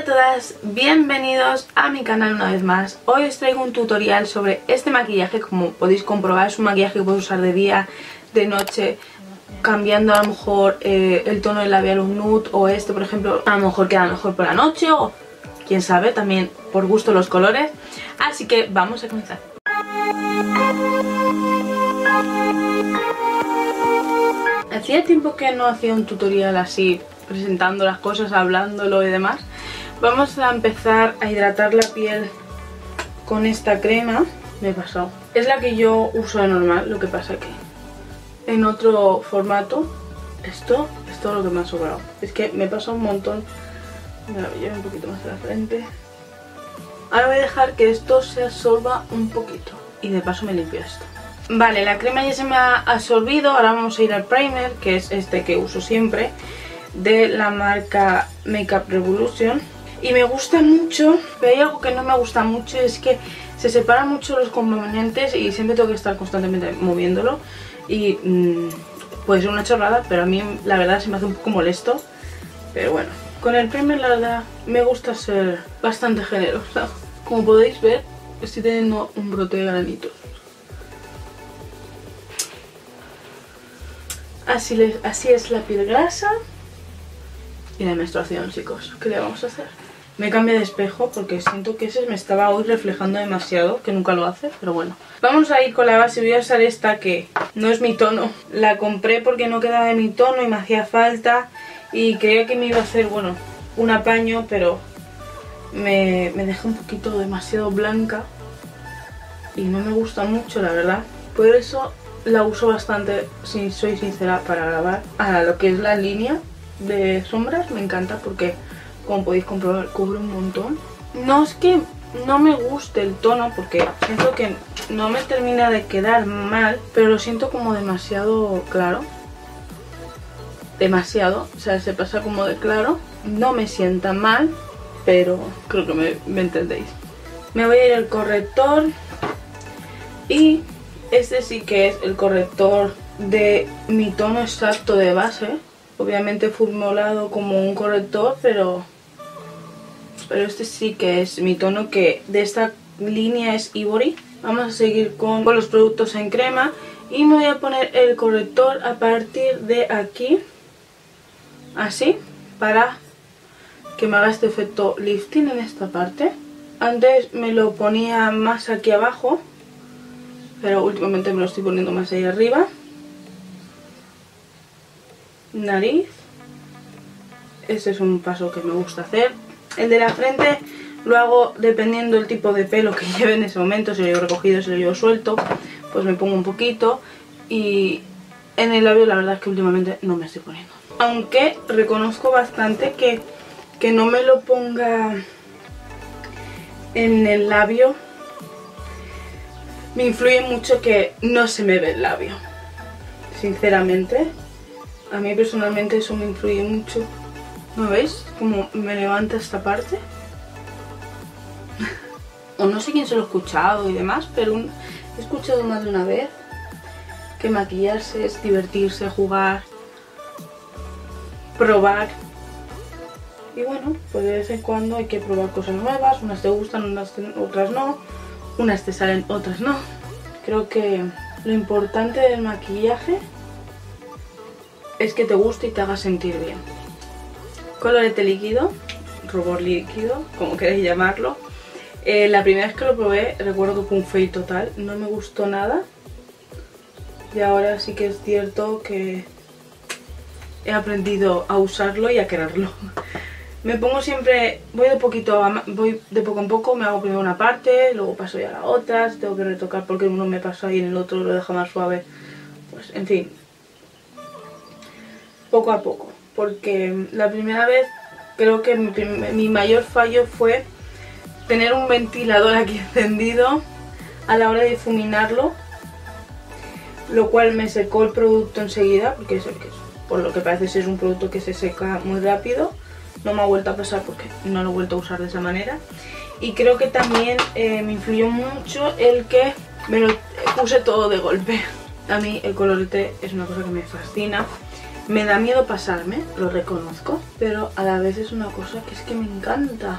a todas, bienvenidos a mi canal una vez más. Hoy os traigo un tutorial sobre este maquillaje Como podéis comprobar es un maquillaje que puedes usar de día, de noche Cambiando a lo mejor eh, el tono del labial un nude O este por ejemplo a lo mejor queda mejor por la noche O quién sabe, también por gusto los colores. Así que vamos a comenzar. Hacía tiempo que no hacía un tutorial así presentando las cosas, hablándolo y demás. Vamos a empezar a hidratar la piel con esta crema. Me he pasado. Es la que yo uso de normal, lo que pasa que en otro formato, esto es todo lo que me ha sobrado. Es que me pasa un montón. Me lo llevo un poquito más a la frente. Ahora voy a dejar que esto se absorba un poquito. Y de paso me limpio esto. Vale, la crema ya se me ha absorbido. Ahora vamos a ir al primer, que es este que uso siempre de la marca Makeup Revolution y me gusta mucho, pero hay algo que no me gusta mucho es que se separan mucho los componentes y siempre tengo que estar constantemente moviéndolo y mm, puede ser una chorrada, pero a mí la verdad se me hace un poco molesto, pero bueno. Con el primer la me gusta ser bastante generosa. Como podéis ver estoy teniendo un brote de granitos. Así, así es la piel grasa y la menstruación, chicos. ¿Qué le vamos a hacer? Me cambio de espejo porque siento que ese me estaba hoy reflejando demasiado, que nunca lo hace, pero bueno. Vamos a ir con la base, voy a usar esta que no es mi tono. La compré porque no quedaba de mi tono y me hacía falta y creía que me iba a hacer, bueno, un apaño, pero me, me deja un poquito demasiado blanca y no me gusta mucho, la verdad. Por eso la uso bastante, si soy sincera, para grabar. Ahora, lo que es la línea de sombras me encanta porque como podéis comprobar cubre un montón. No es que no me guste el tono porque siento que no me termina de quedar mal, pero lo siento como demasiado claro. Demasiado, o sea, se pasa como de claro. No me sienta mal, pero creo que me, entendéis. Me voy a ir al corrector y este sí que es el corrector de mi tono exacto de base obviamente formulado como un corrector, pero, pero este sí que es mi tono que de esta línea es Ivory. Vamos a seguir con, con los productos en crema y me voy a poner el corrector a partir de aquí, así, para que me haga este efecto lifting en esta parte. Antes me lo ponía más aquí abajo, pero últimamente me lo estoy poniendo más ahí arriba nariz. Ese es un paso que me gusta hacer. El de la frente lo hago dependiendo del tipo de pelo que lleve en ese momento. Si lo llevo recogido, si lo llevo suelto, pues me pongo un poquito. Y en el labio la verdad es que últimamente no me estoy poniendo. Aunque reconozco bastante que, que no me lo ponga en el labio. Me influye mucho que no se me ve el labio. Sinceramente. A mí personalmente eso me influye mucho. ¿No veis? Como me levanta esta parte. o no sé quién se lo ha escuchado y demás, pero he escuchado más de una vez que maquillarse es divertirse, jugar, probar. Y bueno, pues de vez en cuando hay que probar cosas nuevas, unas te gustan, otras no, unas te salen, otras no. Creo que lo importante del maquillaje es que te guste y te haga sentir bien. Colorete líquido, rubor líquido, como queréis llamarlo. Eh, la primera vez que lo probé recuerdo que fue un fail total, no me gustó nada. Y ahora sí que es cierto que he aprendido a usarlo y a quererlo. Me pongo siempre, voy de poquito voy de poco en poco, me hago primero una parte, luego paso ya a la otra, tengo que retocar porque uno me pasa y en el otro lo deja más suave. Pues en fin, poco a poco. Porque la primera vez creo que mi, mayor fallo fue tener un ventilador aquí encendido a la hora de difuminarlo. Lo cual me secó el producto enseguida, porque es, por lo que parece ser un producto que se seca muy rápido. No me ha vuelto a pasar porque no lo he vuelto a usar de esa manera. Y creo que también eh, me influyó mucho el que me lo puse todo de golpe. A mí el colorete es una cosa que me fascina Me da miedo pasarme, lo reconozco, pero a la vez es una cosa que es que me encanta.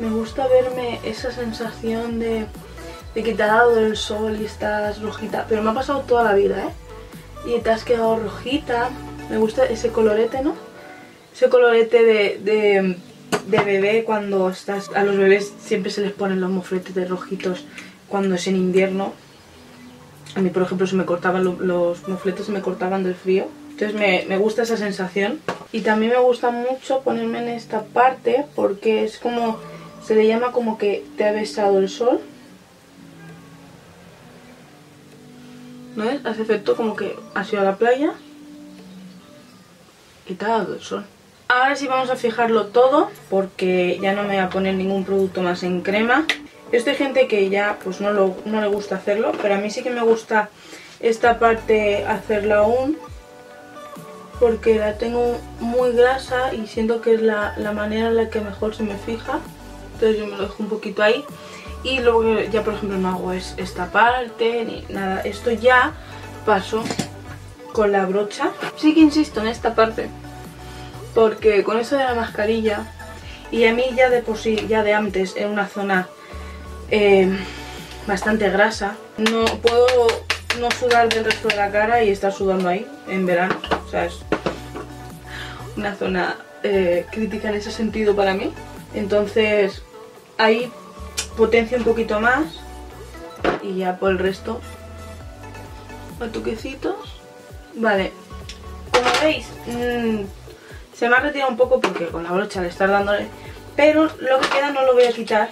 Me gusta verme esa sensación de, de que te ha dado el sol y estás rojita, pero me ha pasado toda la vida, ¿eh? Y te has quedado rojita, me gusta ese colorete, ¿no? Ese colorete de, de, bebé cuando estás... A los bebés siempre se les ponen los mofletes de rojitos cuando es en invierno. A mí, por ejemplo, se me cortaban los mofletes, se me cortaban del frío. Entonces me, me, gusta esa sensación. Y también me gusta mucho ponerme en esta parte porque es como... Se le llama como que te ha besado el sol. ¿No es? Hace efecto como que has ido a la playa y te ha dado el sol. Ahora sí vamos a fijarlo todo porque ya no me voy a poner ningún producto más en crema. Esto hay gente que ya pues no, lo, no le gusta hacerlo, pero a mí sí que me gusta esta parte hacerla aún porque la tengo muy grasa y siento que es la, la, manera en la que mejor se me fija. Entonces yo me lo dejo un poquito ahí. Y luego ya por ejemplo no hago es esta parte ni nada. Esto ya paso con la brocha. Sí que insisto en esta parte porque con eso de la mascarilla y a mí ya de por sí, ya de antes, en una zona eh, bastante grasa, no puedo no sudar del resto de la cara y estar sudando ahí en verano. O sea, es una zona eh, crítica en ese sentido para mí. Entonces ahí potencia un poquito más y ya por el resto a toquecitos. Vale, como veis, mmm, se me ha retirado un poco porque con la brocha le está dándole, pero lo que queda no lo voy a quitar.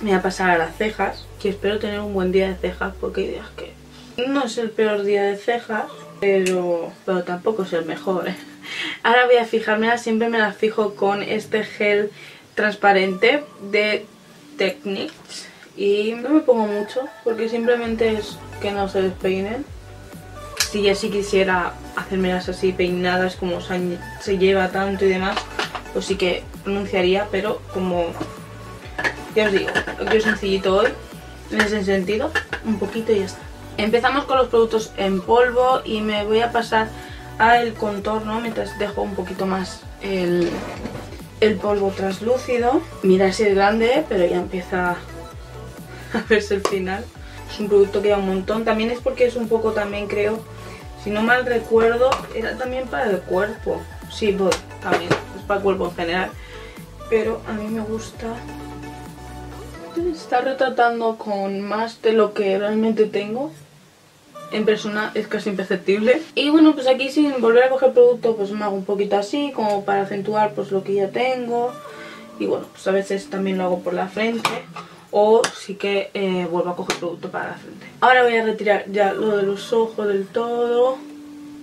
Me voy a pasar a las cejas, que espero tener un buen día de cejas porque hay días que no es el peor día de cejas, pero, pero tampoco es el mejor. ¿eh? Ahora voy a fijarme, siempre me las fijo con este gel transparente de Technics y no me pongo mucho porque simplemente es que no se despeinen si ya sí quisiera hacérmelas así peinadas como se, lleva tanto y demás, pues sí que pronunciaría, pero como ya os digo, lo quiero sencillito hoy, en ese sentido, un poquito y ya está. Empezamos con los productos en polvo y me voy a pasar al contorno mientras dejo un poquito más el, el polvo translúcido. Mira si es grande, pero ya empieza a verse el final. Es un producto que da un montón. También es porque es un poco también creo si no mal recuerdo, era también para el cuerpo. Sí, pues, también, es para el cuerpo en general. Pero a mí me gusta... Está retratando con más de lo que realmente tengo. En persona es casi imperceptible. Y bueno, pues aquí sin volver a coger producto, pues me hago un poquito así, como para acentuar pues lo que ya tengo. Y bueno, pues a veces también lo hago por la frente o sí que eh, vuelvo a coger producto para la frente. Ahora voy a retirar ya lo de los ojos del todo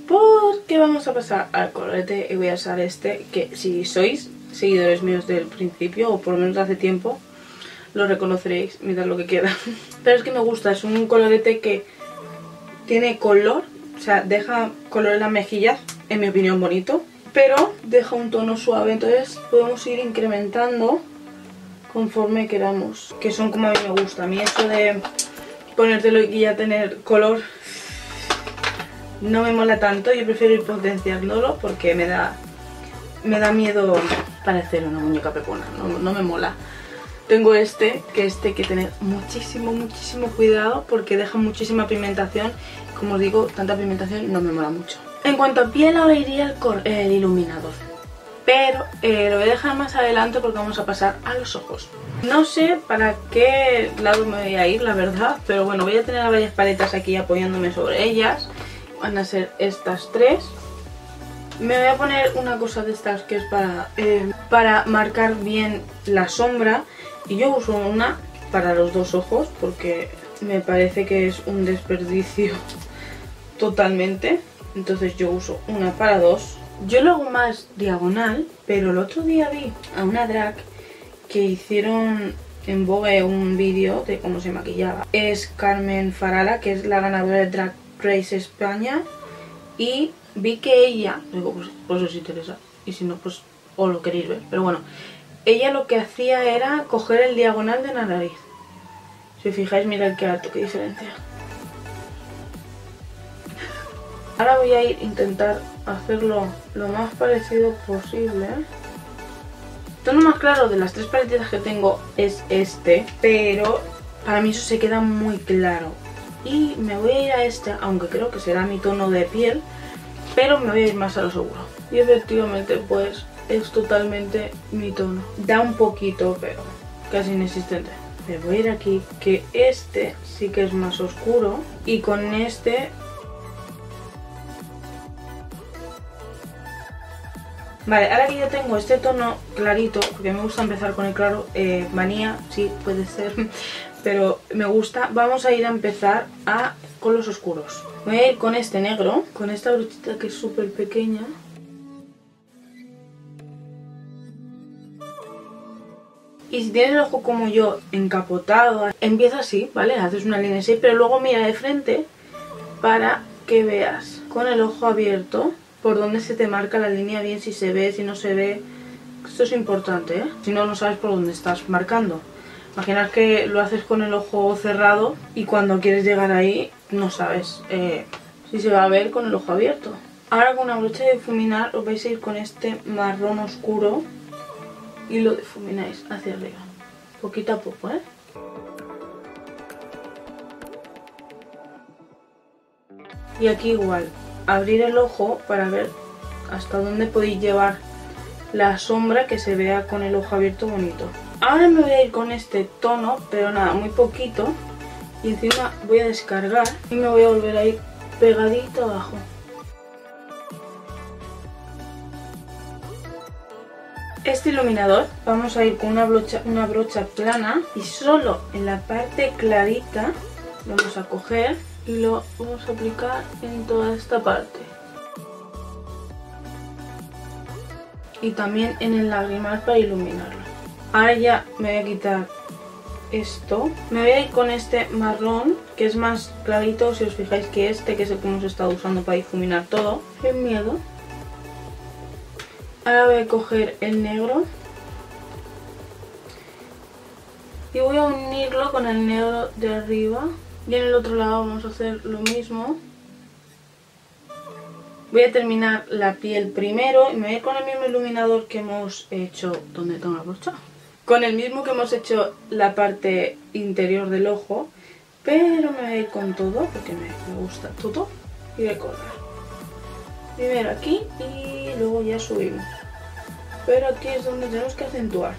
porque vamos a pasar al colorete y voy a usar este que si sois seguidores míos del principio o por lo menos hace tiempo lo reconoceréis, mirad lo que queda. Pero es que me gusta, es un colorete que tiene color, o sea, deja color en las mejillas, en mi opinión bonito, pero deja un tono suave, entonces podemos ir incrementando conforme queramos, que son como a mí me gusta. A mí eso de ponértelo y ya tener color no me mola tanto, yo prefiero ir potenciándolo porque me da me da miedo parecer una muñeca pepona, no, no me mola. Tengo este, que este hay que tener muchísimo, muchísimo cuidado porque deja muchísima pigmentación. Como os digo, tanta pigmentación no me mola mucho. En cuanto a piel, ahora iría el, iluminador pero eh, lo voy a dejar más adelante porque vamos a pasar a los ojos. No sé para qué lado me voy a ir, la verdad, pero bueno, voy a tener varias paletas aquí apoyándome sobre ellas. Van a ser estas tres. Me voy a poner una cosa de estas que es para, eh, para marcar bien la sombra. Y yo uso una para los dos ojos porque me parece que es un desperdicio totalmente. Entonces yo uso una para dos yo lo hago más diagonal, pero el otro día vi a una drag que hicieron en Vogue un vídeo de cómo se maquillaba. Es Carmen Farala, que es la ganadora de Drag Race España. Y vi que ella, digo, pues, pues os interesa. Y si no, pues os lo queréis ver. Pero bueno, ella lo que hacía era coger el diagonal de la nariz. Si os fijáis, mirad qué alto, qué diferencia. Ahora voy a ir a intentar hacerlo lo más parecido posible. El tono más claro de las tres paletitas que tengo es este, pero para mí eso se queda muy claro. Y me voy a ir a este, aunque creo que será mi tono de piel, pero me voy a ir más a lo seguro. Y efectivamente pues es totalmente mi tono. Da un poquito, pero casi inexistente. Me voy a ir aquí, que este sí que es más oscuro. Y con este... Vale, ahora que ya tengo este tono clarito, porque me gusta empezar con el claro, eh, manía, sí, puede ser, pero me gusta. Vamos a ir a empezar a, con los oscuros. Voy a ir con este negro, con esta brochita que es súper pequeña. Y si tienes el ojo como yo, encapotado, empieza así, ¿vale? Haces una línea así, pero luego mira de frente para que veas con el ojo abierto por dónde se te marca la línea bien, si se ve, si no se ve. Esto es importante, ¿eh? Si no, no sabes por dónde estás marcando. Imaginar que lo haces con el ojo cerrado y cuando quieres llegar ahí no sabes eh, si se va a ver con el ojo abierto. Ahora con una brocha de difuminar os vais a ir con este marrón oscuro y lo difumináis hacia arriba. Poquito a poco, ¿eh? Y aquí igual, abrir el ojo para ver hasta dónde podéis llevar la sombra que se vea con el ojo abierto bonito. Ahora me voy a ir con este tono, pero nada, muy poquito. Y encima voy a descargar y me voy a volver a ir pegadito abajo. Este iluminador vamos a ir con una brocha, una brocha plana y solo en la parte clarita vamos a coger y lo vamos a aplicar en toda esta parte. Y también en el lagrimal para iluminarlo. Ahora ya me voy a quitar esto. Me voy a ir con este marrón, que es más clarito, si os fijáis que este, que es el que hemos estado usando para difuminar todo. Qué miedo. Ahora voy a coger el negro. Y voy a unirlo con el negro de arriba. Y en el otro lado vamos a hacer lo mismo. Voy a terminar la piel primero y me voy a ir con el mismo iluminador que hemos hecho... ¿Dónde tengo la brocha? con el mismo que hemos hecho la parte interior del ojo, pero me voy a ir con todo porque me, gusta todo y voy a colgar. Primero aquí y luego ya subimos. Pero aquí es donde tenemos que acentuar.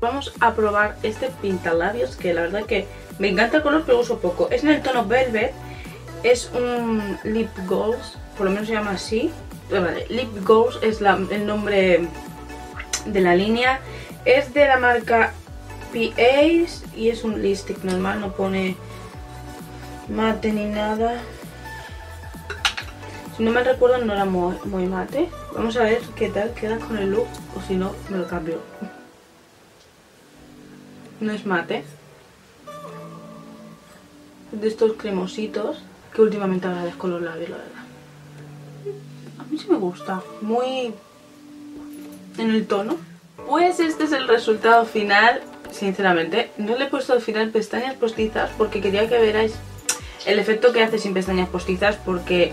Vamos a probar este pintalabios que la verdad que me encanta el color pero uso poco. Es en el tono Velvet, es un lip gloss, por lo menos se llama así. Lip Ghost es el nombre de la línea. Es de la marca PAs y es un lipstick normal, no pone mate ni nada. Si no me recuerdo no era muy, mate. Vamos a ver qué tal queda con el look o si no me lo cambio. No es mate. de estos cremositos que últimamente agradezco los labios, la verdad mí sí me gusta. Muy en el tono. Pues este es el resultado final. Sinceramente, no le he puesto al final pestañas postizas porque quería que veráis el efecto que hace sin pestañas postizas porque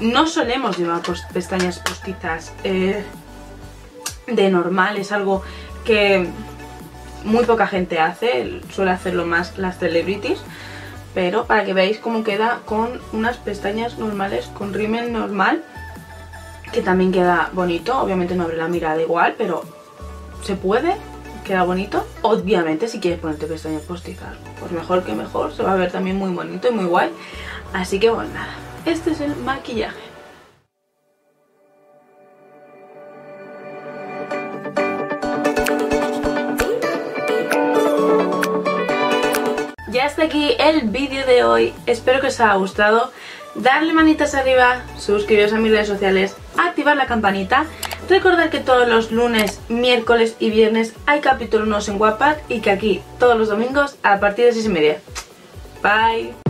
no solemos llevar pestañas postizas eh, de normal, es algo que muy poca gente hace, suele hacerlo más las celebrities, pero para que veáis cómo queda con unas pestañas normales, con rímel normal que también queda bonito, obviamente no abre la mirada igual, pero se puede, queda bonito. Obviamente si quieres ponerte pestañas postizas, pues mejor que mejor, se va a ver también muy bonito y muy guay. Así que bueno, nada, este es el maquillaje. Ya está aquí el vídeo de hoy, espero que os haya gustado darle manitas arriba, suscribiros a mis redes sociales, activar la campanita. Recordad que todos los lunes, miércoles y viernes hay capítulos nuevos en Wattpad y que aquí todos los domingos a partir de 6 y media. Bye.